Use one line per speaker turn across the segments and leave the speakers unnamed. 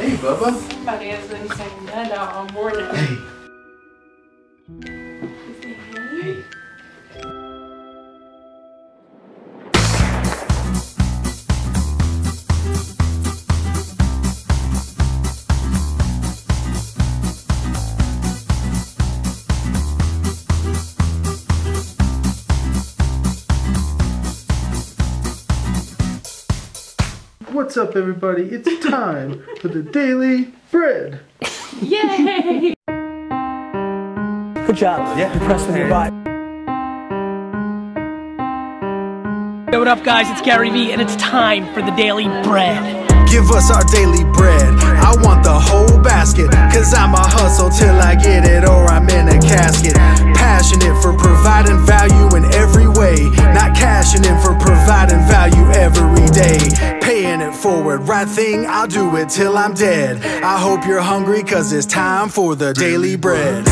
Hey, Bubba.
Somebody has been saying that all morning.
Hey. What's up, everybody? It's time for the Daily Bread.
Yay!
Good job.
Yeah.
Impressed with your body. Hey, what up, guys? It's Gary Vee, and it's time for the Daily Bread.
Give us our daily bread. Forward. Right thing, I'll do it till I'm dead. I hope you're hungry cause it's time for the daily bread.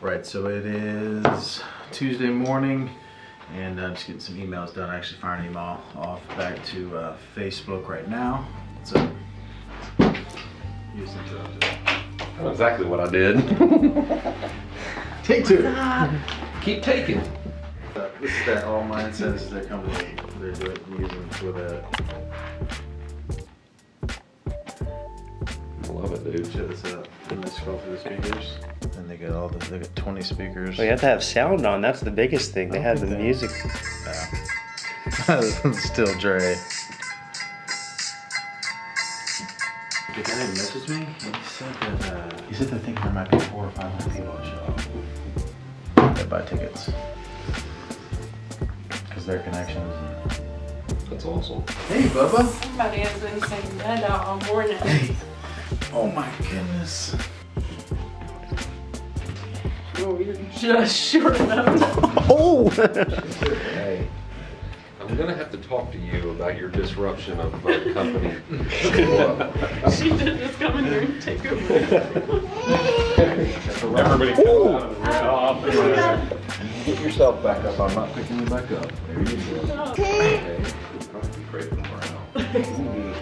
Right, so it is Tuesday morning, and I'm just getting some emails done. I actually fired an email off back to uh, Facebook right now. So, you just interrupted.
That's exactly what I did.
Take two.
Keep taking.
Uh, this is that All Mindset's their company. They're doing, using for the.
I love it, dude.
Check this out. And they scroll through the speakers, and they got all the. They got 20 speakers.
Well, you have to have sound on. That's the biggest thing. They
I
have the
they-
music.
Yeah. Still Dre. The guy that messaged me, he said that uh, he said they think there might be four or five hundred people that show up that buy tickets because their connections.
That's awesome.
Hey, Bubba.
Somebody has been saying that out all morning.
Hey. Oh my goodness.
Oh, you're just short enough.
Oh!
Hey, I'm gonna have to talk to you about your disruption of my company.
she did just come in here and take over.
Everybody comes out of the off. Get yourself back up. I'm not picking you back up. There you go. Okay. Be grateful for now. This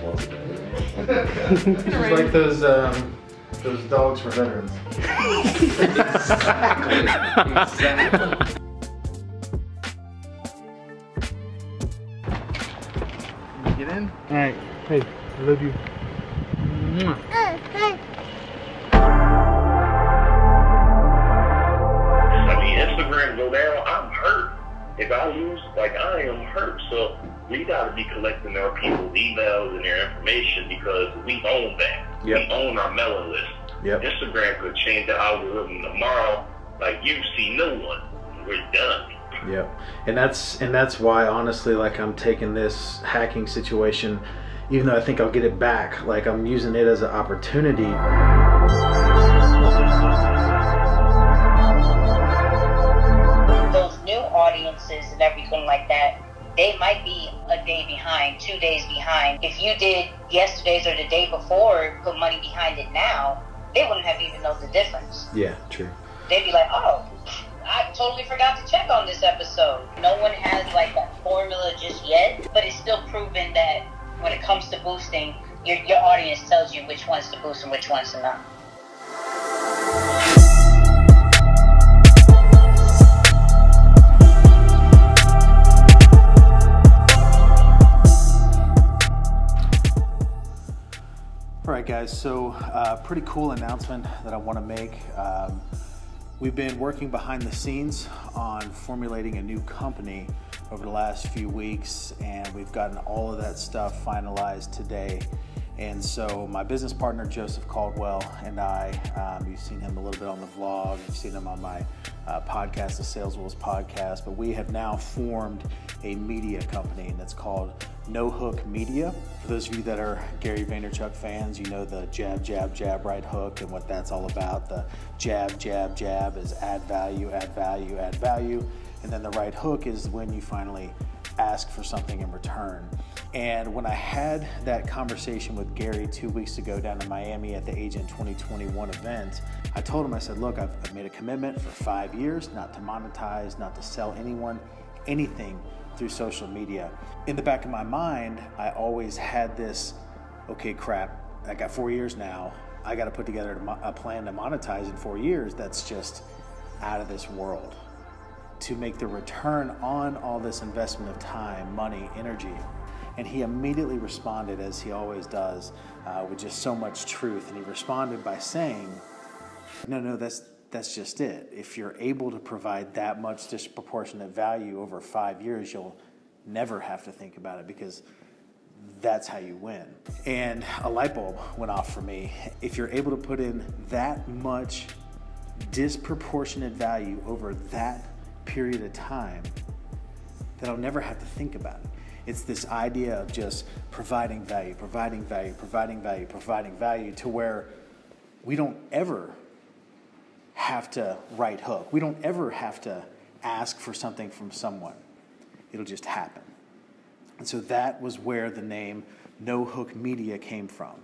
once a day.
It's like those um, those dogs for veterans.
Exactly.
Get in. All right. Hey, I love you.
I mean, Instagram go down, I'm hurt. If I lose, like I am hurt. So we got to be collecting our people's emails and their information because we own that.
Yep.
We own our mailing list.
Yep.
Instagram could change the algorithm tomorrow. Like you see no one. We're done.
Yep. And that's and that's why honestly like I'm taking this hacking situation even though I think I'll get it back, like I'm using it as an opportunity.
those new audiences and everything like that, they might be a day behind, two days behind. If you did yesterday's or the day before, put money behind it now, they wouldn't have even known the difference.
Yeah, true.
They'd be like, oh, I totally forgot to check on this episode. No one has like that formula just yet, but it's still proven that when it comes to boosting, your, your audience tells you which ones to boost and which ones to not.
All right, guys. So, uh, pretty cool announcement that I want to make. Um, we've been working behind the scenes on formulating a new company over the last few weeks, and we've gotten all of that stuff finalized today. And so, my business partner Joseph Caldwell and I, um, you've seen him a little bit on the vlog, you've seen him on my uh, podcast, the Sales Wolves podcast, but we have now formed a media company, and it's called No Hook Media. For those of you that are Gary Vaynerchuk fans, you know the jab, jab, jab, right hook and what that's all about. The jab, jab, jab is add value, add value, add value. And then the right hook is when you finally ask for something in return. And when I had that conversation with Gary two weeks ago down in Miami at the Agent 2021 event, I told him, I said, look, I've, I've made a commitment for five years not to monetize, not to sell anyone anything through social media. In the back of my mind, I always had this, okay, crap, I got four years now. I got to put together a plan to monetize in four years that's just out of this world. To make the return on all this investment of time, money, energy, and he immediately responded, as he always does, uh, with just so much truth. And he responded by saying, No, no, that's, that's just it. If you're able to provide that much disproportionate value over five years, you'll never have to think about it because that's how you win. And a light bulb went off for me. If you're able to put in that much disproportionate value over that period of time, then I'll never have to think about it. It's this idea of just providing value, providing value, providing value, providing value to where we don't ever have to right hook. We don't ever have to ask for something from someone. It'll just happen. And so that was where the name No Hook Media came from.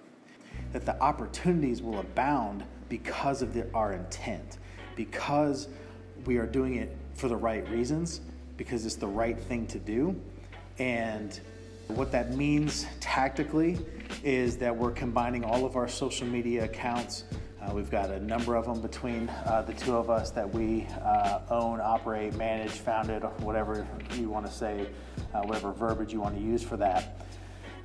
That the opportunities will abound because of the, our intent, because we are doing it for the right reasons, because it's the right thing to do, and what that means tactically is that we're combining all of our social media accounts. Uh, we've got a number of them between uh, the two of us that we uh, own, operate, manage, founded, whatever you want to say, uh, whatever verbiage you want to use for that.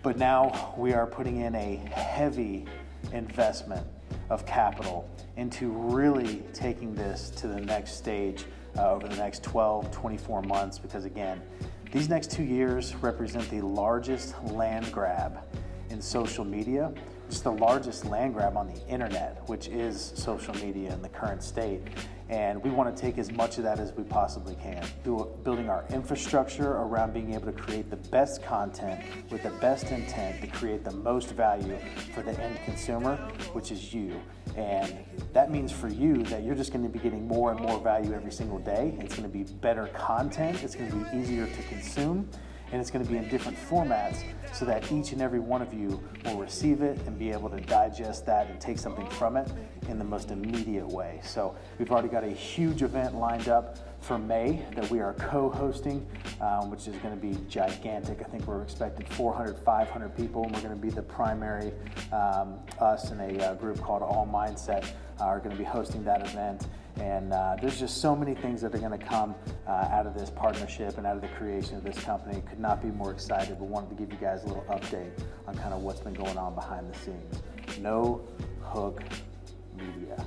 But now we are putting in a heavy investment of capital into really taking this to the next stage uh, over the next 12, 24 months because, again, these next two years represent the largest land grab in social media. It's the largest land grab on the internet, which is social media in the current state. And we want to take as much of that as we possibly can. Building our infrastructure around being able to create the best content with the best intent to create the most value for the end consumer, which is you. And that means for you that you're just going to be getting more and more value every single day. It's going to be better content, it's going to be easier to consume, and it's going to be in different formats so that each and every one of you will receive it and be able to digest that and take something from it in the most immediate way. So we've already got a huge event lined up for May that we are co-hosting, um, which is going to be gigantic. I think we're expecting 400, 500 people, and we're going to be the primary. Um, us and a uh, group called All Mindset uh, are going to be hosting that event. And uh, there's just so many things that are going to come uh, out of this partnership and out of the creation of this company. Could not be more excited, but wanted to give you guys a little update on kind of what's been going on behind the scenes. No Hook Media.